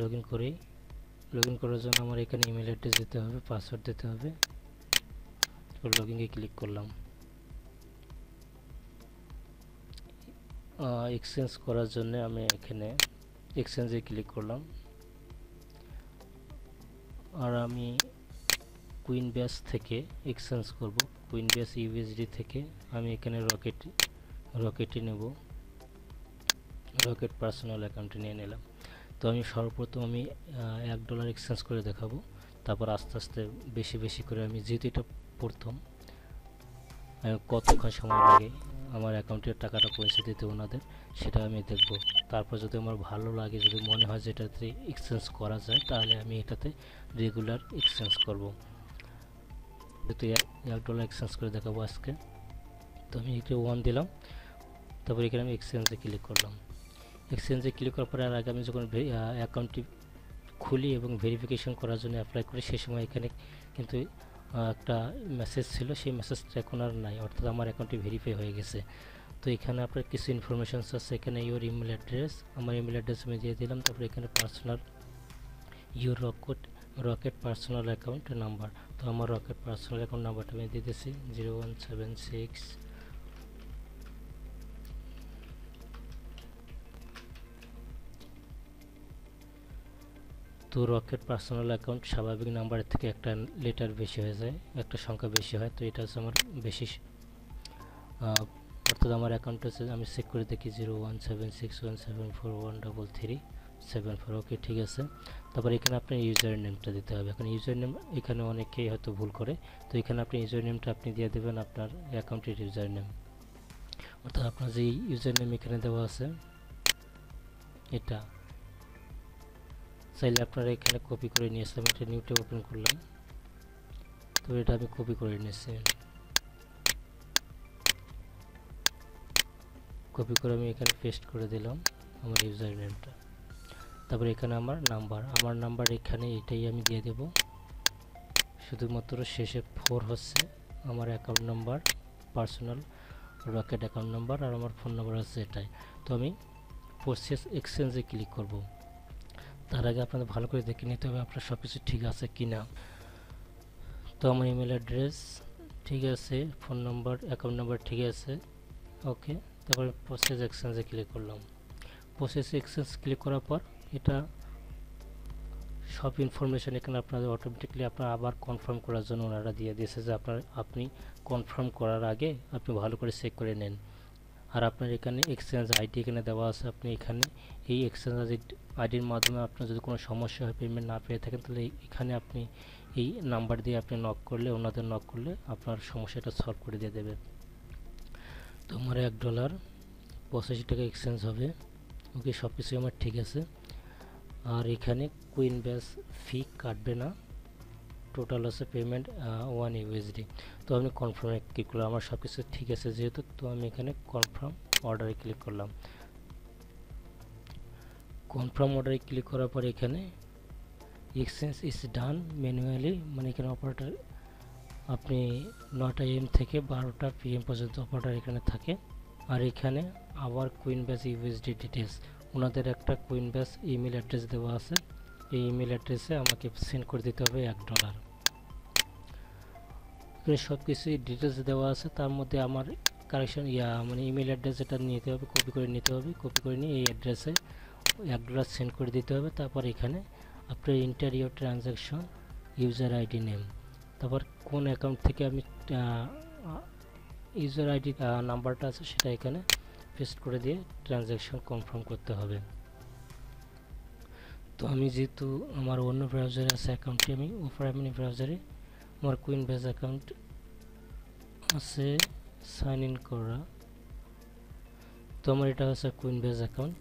Log in করি। Log in করার জন্য আমার এখানে ইমেল অ্যাড্রেস দিতে হবে পাসওয়ার্ড দিতে হবে। তারপর লগ ইনে ক্লিক করলাম। এক্সচেঞ্জ করার জন্য আমি এখানে এক্সচেঞ্জে ক্লিক করলাম। আর আমি কুইন ব্যাস থেকে এক্সচেঞ্জ করব। কুইন ব্যাস ইউএসডি থেকে আমি এখানে রকেট রকেটে নেব। রকেট পার্সোনাল অ্যাকাউন্টে নিয়ে নিলাম। তো আমি সর্বপ্রথম আমি এক ডলার এক্সচেঞ্জ করে দেখাবো। তারপর আস্তে আস্তে বেশি বেশি করে আমি, যেহেতু এটা প্রথম, আমি কতক্ষণ সময় লাগে, আমার অ্যাকাউন্টের টাকাটা পৌঁছে দিতে ওনাদের, সেটা আমি দেখব। তারপর যদি আমার ভালো লাগে, যদি মনে হয় যে এটাতে এক্সচেঞ্জ করা যায়, তাহলে আমি এটাতে রেগুলার এক্সচেঞ্জ করব। যেহেতু এক ডলার এক্সচেঞ্জ করে দেখাবো আজকে। তো আমি এটা ওয়ান দিলাম, তারপর এখানে আমি এক্সচেঞ্জে ক্লিক করলাম। এক্সচেঞ্জে ক্লিক করার পরে আর আগে আমি যখন অ্যাকাউন্টটি খুলি এবং ভেরিফিকেশন করার জন্য অ্যাপ্লাই করি সেই সময় এখানে কিন্তু একটা মেসেজ ছিল। সেই মেসেজটা এখন আর নাই, অর্থাৎ আমার অ্যাকাউন্টটি ভেরিফাই হয়ে গেছে। তো এখানে আপনার কিছু ইনফরমেশানস আছে। এখানে ইউর ইমেল অ্যাড্রেস আমার ইমেল অ্যাড্রেস আমি দিয়ে দিলাম। তারপরে এখানে personal your Rocket Rocket personal account number তো আমার রকেট পার্সোনাল অ্যাকাউন্ট নাম্বারটা আমি দিয়ে দিয়েছি। জিরো ওয়ান সেভেন সিক্স তো রকেট পার্সোনাল অ্যাকাউন্ট স্বাভাবিক নাম্বারের থেকে একটা লেটার বেশি হয়ে যায়, একটা সংখ্যা বেশি হয়, তো এটা হচ্ছে আমার বেশি অর্থাৎ আমার অ্যাকাউন্ট হচ্ছে, আমি চেক করে দেখি zero one seven six one seven four one three seven four okay ঠিক আছে। তারপর এখানে আপনার ইউজার নেমটা দিতে হবে, এখন ইউজার নেম এখানে অনেকেই হয়তো ভুল করে, তো এখানে আপনি ইউজার নেমটা আপনি দিয়ে দেবেন আপনার অ্যাকাউন্টের ইউজার নেম অর্থাৎ আপনার যে ইউজার নেম এখানে দেওয়া আছে, এটা। চাইলে আপনারা এখানে কপি করে নিয়ে আসলাম। এটা নিউটে ওপেন করলাম। তো এটা আমি কপি করে নিয়েছি কপি করে আমি এখানে পেস্ট করে দিলাম আমার ইউজার নেমটা তারপরে এখানে আমার নাম্বার আমার নাম্বার এখানে এটাই আমি দিয়ে দেব। শুধুমাত্র শেষে ফোর হচ্ছে আমার account number personal Rocket account number আর আমার ফোন নাম্বার হচ্ছে এটাই। তো আমি প্রসেস এক্সচেঞ্জে ক্লিক করব। তার আগে আপনাদের ভালো করে দেখে নিতে হবে আপনার সব কিছু ঠিক আছে কি না তো আমার ইমেল অ্যাড্রেস ঠিক আছে ফোন নাম্বার অ্যাকাউন্ট নাম্বার ঠিক আছে ওকে তারপরে প্রসেস এক্সচেঞ্জে ক্লিক করলাম। প্রসেস এক্সচেঞ্জ ক্লিক করার পর এটা সব ইনফরমেশান এখানে আপনাদের অটোমেটিকলি আপনার আবার কনফার্ম করার জন্য ওনারা দিয়ে দিয়েছে যে আপনার, আপনি কনফার্ম করার আগে আপনি ভালো করে চেক করে নেন। আর আপনার এখানে এক্সচেঞ্জ আইডি এখানে দেওয়া আছে। আপনি এখানে এই এক্সচেঞ্জ আইডির মাধ্যমে আপনার যদি কোনো সমস্যা হয় পেমেন্ট না পেয়ে থাকেন, তাহলে এখানে আপনি এই নাম্বার দিয়ে আপনি নক করলে, ওনাদের নক করলে আপনার সমস্যাটা সলভ করে দিয়ে দেবে। তো আমার এক ডলার পঁচাশি টাকা এক্সচেঞ্জ হবে। ওকে সব কিছুই আমার ঠিক আছে। আর এখানে কুইন ব্যাস ফি কাটবে না। টোটাল আছে পেমেন্ট ওয়ান ইউএসডি তো আমি কনফার্মে ক্লিক করলাম, আমার সব কিছু ঠিক আছে যেহেতু, তো আমি এখানে কনফার্ম অর্ডারে ক্লিক করলাম। কনফার্ম অর্ডারে ক্লিক করার পর এখানে এক্সচেঞ্জ ইজ ডান ম্যানুয়ালি মানে এখানে অপারেটার আপনি নটা এম থেকে বারোটা পিএম পর্যন্ত অপারেটার এখানে থাকে। আর এখানে আবার কুইন ব্যাস ইউএসডি ডিটেলস ওনাদের একটা কুইন ব্যাস ইমেল অ্যাড্রেস দেওয়া আছে। এই ইমেল অ্যাড্রেসে আমাকে সেন্ড করে দিতে হবে এক ডলার এখানে সব কিছুই ডিটেলস দেওয়া আছে, তার মধ্যে আমার কারেকশন ইয়া মানে ইমেল অ্যাড্রেস এটা নিতে হবে কপি করে নিতে হবে কপি করে নিয়ে এই অ্যাড্রেসে ডলার সেন্ড করে দিতে হবে, তারপর এখানে আপনার enter your transaction user ID name তারপর কোন অ্যাকাউন্ট থেকে আমি ইউজার আইডি নাম্বারটা আছে সেটা এখানে পেস্ট করে দিয়ে ট্রানজ্যাকশন কনফার্ম করতে হবে। তো আমি যেহেতু আমার অন্য ব্রাউজারে আছে অ্যাকাউন্টটি আমি ওপরামিনি ব্রাউজারে আমার কুইন বেজ অ্যাকাউন্ট আছে সাইন ইন করা। তো আমার এটা হচ্ছে কুইন বেজ অ্যাকাউন্ট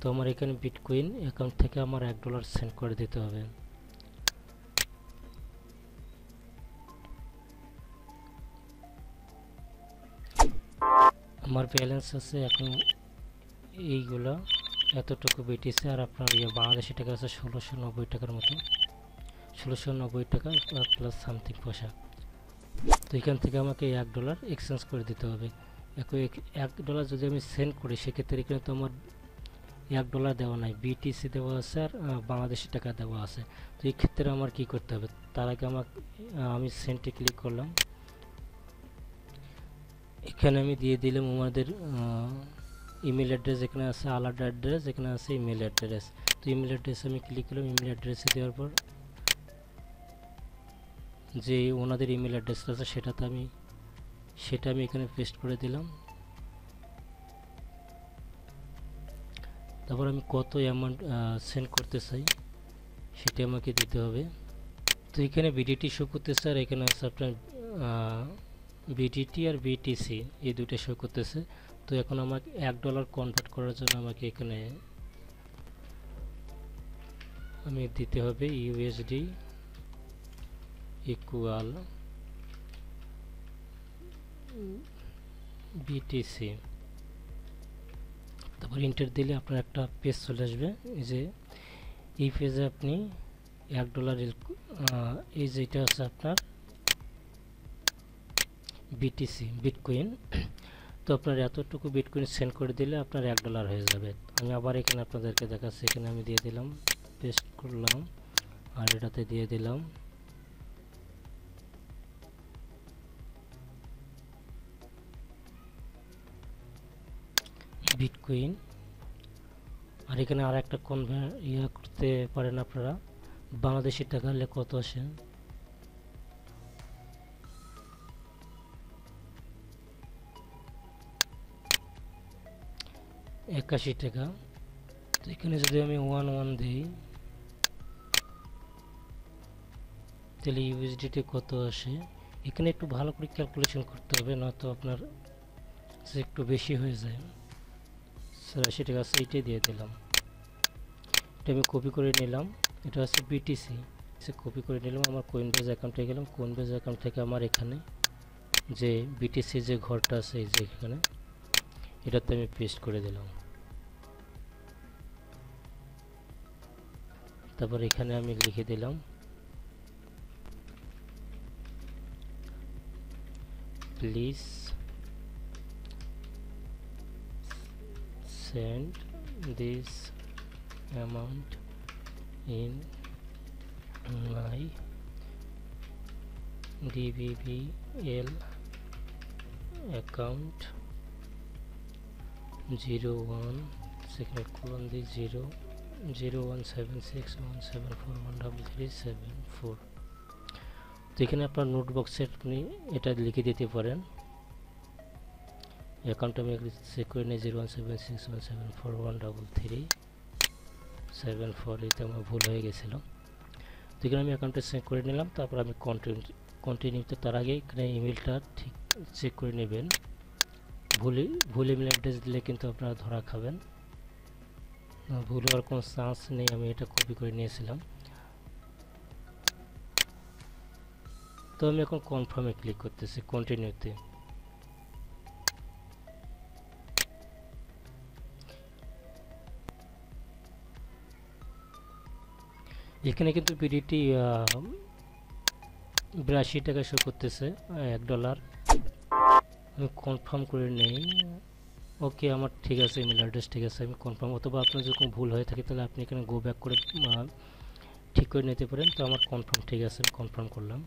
তো আমার এখানে বিটকুইন অ্যাকাউন্ট থেকে আমার এক ডলার সেন্ড করে দিতে হবে। আমার ব্যালেন্স আছে এখন এইগুলো, এতটুকু বেটিছে আর আপনার ইয়ে বাংলাদেশি টাকা আছে ষোলোশো নব্বই টাকার মতো। ষোলোশো নব্বই টাকা প্লাস সামথিং পয়সা। তো এখান থেকে আমাকে এক ডলার এক্সচেঞ্জ করে দিতে হবে। এক এক ডলার যদি আমি সেন্ড করি, সেক্ষেত্রে এখানে তো আমার এক ডলার দেওয়া নাই। বিটিসি দেওয়া আছে আর বাংলাদেশি টাকা দেওয়া আছে। তো এই ক্ষেত্রে আমার কি করতে হবে? তার আগে আমার আমি সেন্টে ক্লিক করলাম। এখানে আমি দিয়ে দিলাম আমাদের ইমেল অ্যাড্রেস এখানে আছে, আলাদা অ্যাড্রেস এখানে আছে ইমেল অ্যাড্রেস তো ইমেল অ্যাড্রেস আমি ক্লিক করলাম। ইমেল অ্যাড্রেসে দেওয়ার পর যে ওনাদের ইমেল অ্যাড্রেসটা আছে, সেটাতে আমি, সেটা আমি এখানে পেস্ট করে দিলাম। তারপর আমি কত অ্যামাউন্ট সেন্ড করতে চাই, সেটা আমাকে দিতে হবে। তো এখানে বিডিটি শো করতেছে, আর এখানে আছে আপনার বিডিটি আর বিটিসি এই দুটো শো করতেছে। তো এখন আমাকে এক ডলার কনভার্ট করার জন্য আমাকে এখানে, আমি দিতে হবে ইউএসডি ইকুয়াল বিটিসি তারপর ইন্টার দিলে আপনার একটা পেজ চলে আসবে। এই যে, এই পেজে আপনি এক ডলার এই যেটা আছে আপনার বিটিসি বিটকয়েন তো আপনার এতটুকু বিটকয়েন সেন্ড করে দিলে আপনার এক ডলার হয়ে যাবে। আমি আবার এখানে আপনাদেরকে দেখাচ্ছি। এখানে আমি দিয়ে দিলাম পেস্ট করলাম, আর এটাতে দিয়ে দিলাম। বিটকয়েন আর এখানে আর একটা কনভার ইয়ে করতে পারেন আপনারা? বাংলাদেশি টাকা হলে কত আসে? একাশি টাকা। তো এখানে যদি আমি ওয়ান ওয়ান দিই, তাহলে ইউএসডিতে কত আসে? এখানে একটু ভালো করে ক্যালকুলেশন করতে হবে, নয়তো আপনার একটু বেশি হয়ে যায়। চুরাশি টাকা আছে এইটাই দিয়ে দিলাম। এটা আমি কপি করে নিলাম। এটা হচ্ছে বিটিসি সে কপি করে নিলাম। আমার কোইনবেজ অ্যাকাউন্টে গেলাম। কোইনবেজ অ্যাকাউন্ট থেকে আমার এখানে যে বিটিসি যে ঘরটা আছে, এই যে এখানে, এটাতে আমি পেস্ট করে দিলাম। তারপর এখানে আমি লিখে দিলাম please send this amount in my DBBL account 01 second colon the 0 01761741337 তো এখানে আপনার নোট বক্সে আপনি এটা লিখে দিতে পারেন অ্যাকাউন্ট আমি চেক করে নিই zero one seven six one seven four one double three seven four এতে আমার ভুল হয়ে গেছিল। তো আমি অ্যাকাউন্টে চেক করে নিলাম, তারপর আমি কন্টিনিউ কন্টিনিউতে তার আগে এখানে ইমেলটা ঠিক চেক করে নেবেন। ভুলে, ভুল ইমেল অ্যাড্রেস দিলে কিন্তু আপনারা ধরা খাবেন। ভুল হওয়ার কোনো চান্স নেই, আমি এটা কপি করে নিয়েছিলাম। তো আমি এখন কনফার্মে ক্লিক করতেছি কন্টিনিউতে এখানে কিন্তু পিডিটি বিরাশি টাকা শো করতেছে, এক ডলার আমি কনফার্ম করে নেই। ওকে আমার ঠিক আছে ইমেল অ্যাড্রেস ঠিক আছে, আমি কনফার্ম অথবা আপনার যখন ভুল হয়ে থাকে, তাহলে আপনি এখানে গো ব্যাক করে ঠিক করে নিতে পারেন। তো আমার কনফার্ম ঠিক আছে, আমি কনফার্ম করলাম।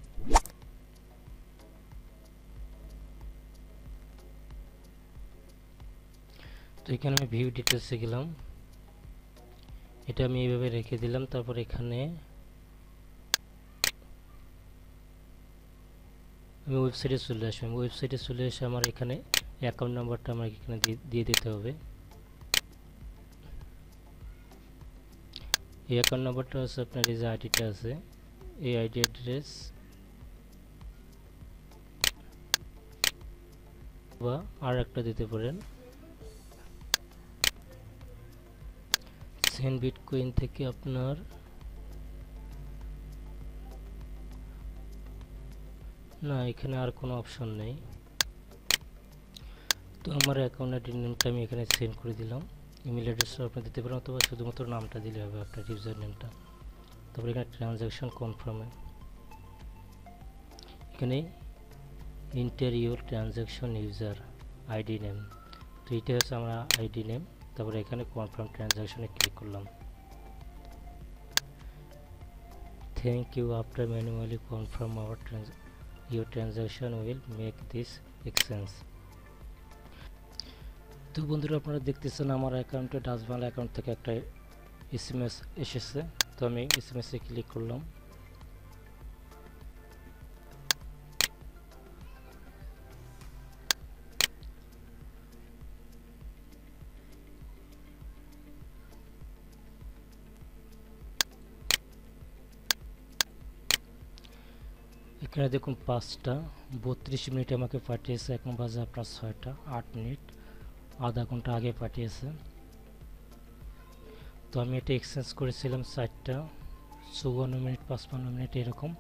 তো এখানে আমি ভিউ ডিটেলসে গেলাম। এটা আমি এইভাবে রেখে দিলাম, তারপর এখানে আমি ওয়েবসাইটে চলে আসলাম ওয়েবসাইটে চলে এসে আমার এখানে অ্যাকাউন্ট নাম্বারটা আমাকে এখানে দিয়ে দিতে হবে। এই অ্যাকাউন্ট নাম্বারটা হচ্ছে আপনার এই যে আইডিটা আছে, এই আইডি অ্যাড্রেস বা আর একটা দিতে পারেন। সেন্ড বিটকয়েন থেকে আপনার না, এখানে আর কোনো অপশন নেই। তো আমার অ্যাকাউন্ট আইডি নেমটা আমি এখানে সেন্ড করে দিলাম। ইমেল অ্যাড্রেসটা আপনি দিতে পারেন অথবা শুধুমাত্র নামটা দিলে হবে আপনার ইউজার নেমটা তারপরে এখানে ট্রানজ্যাকশন কনফার্মে এখানে enter your transaction user ID name তো এইটা হচ্ছে আমার আইডি নেম তারপরে এখানে কনফার্ম ট্রানজ্যাকশনে ক্লিক করলাম। Thank you after manually confirm our your transaction will make this exchange তো বন্ধুরা, আপনারা দেখতেছেন আমার অ্যাকাউন্টে ডাচবাংলা অ্যাকাউন্ট থেকে একটা এস এসেছে। তো আমি এস এসে ক্লিক করলাম। এখানে দেখুন পাঁচটা, বত্রিশ মিনিট আমাকে পাঠিয়েছে এখন বাজে আপনার ছয়টা, আট মিনিট, আধা ঘণ্টা আগে পাঠিয়েছে। তো আমি এটা এক্সচেঞ্জ করেছিলাম চারটা, চৌয়ান্ন মিনিট, পাঁচপান্ন মিনিট এরকম।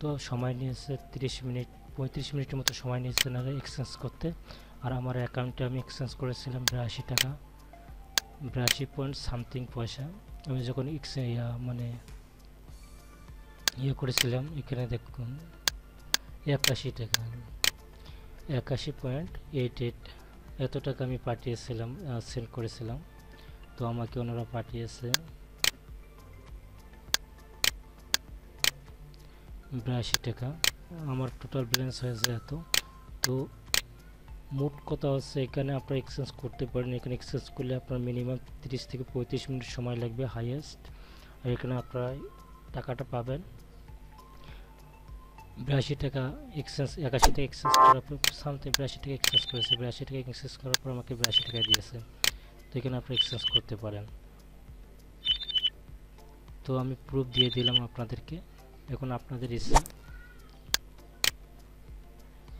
তো সময় নিয়েছে তিরিশ মিনিট, পঁয়ত্রিশ মিনিটের মতো সময় নিয়েছে এনারা এক্সচেঞ্জ করতে। আর আমার অ্যাকাউন্টে আমি এক্সচেঞ্জ করেছিলাম বিরাশি টাকা, বিরাশি পয়েন্ট সামথিং পয়সা। আমি যখন এক্সচেঞ্জ মানে ইয়ে করেছিলাম, এখানে দেখুন একাশি টাকা। একাশি পয়েন্ট এইট এইট এত টাকা আমি পাঠিয়েছিলাম সেল করেছিলাম। তো আমাকে ওনারা পাঠিয়েছে বিরাশি টাকা। আমার টোটাল ব্যালেন্স হয়েছে এত। তো মোট কথা হচ্ছে এখানে আপনারা এক্সচেঞ্জ করতে পারেন। এখানে এক্সচেঞ্জ করলে আপনার মিনিমাম তিরিশ থেকে পঁয়ত্রিশ মিনিট সময় লাগবে হাইয়েস্ট আর এখানে আপনারা টাকাটা পাবেন। বিরাশি টাকা এক্সচেঞ্জ একাশি টাকা এক্সচেঞ্জ করার পর সামথিং বিরাশি টাকা এক্সচেঞ্জ করেছে। বিরাশি টাকা এক্সচেঞ্জ করার পর আমাকে বিরাশি টাকা দিয়েছে। তো এখানে আপনি এক্সচেঞ্জ করতে পারেন। তো আমি প্রুফ দিয়ে দিলাম আপনাদেরকে। এখন আপনাদের ইচ্ছা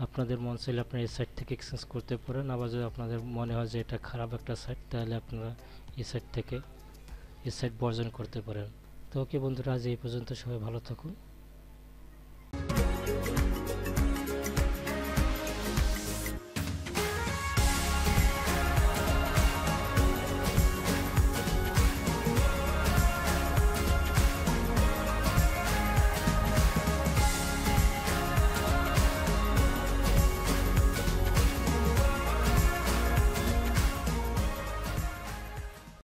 আপনাদের মন চাইলে আপনারা এই সাইট থেকে এক্সচেঞ্জ করতে পারেন। আবার যদি আপনাদের মনে হয় যে এটা খারাপ একটা সাইট তাহলে আপনারা এই সাইট থেকে, এই সাইট বর্জন করতে পারেন। তো ওকে বন্ধুরা, আজ এই পর্যন্ত সবাই ভালো থাকুন।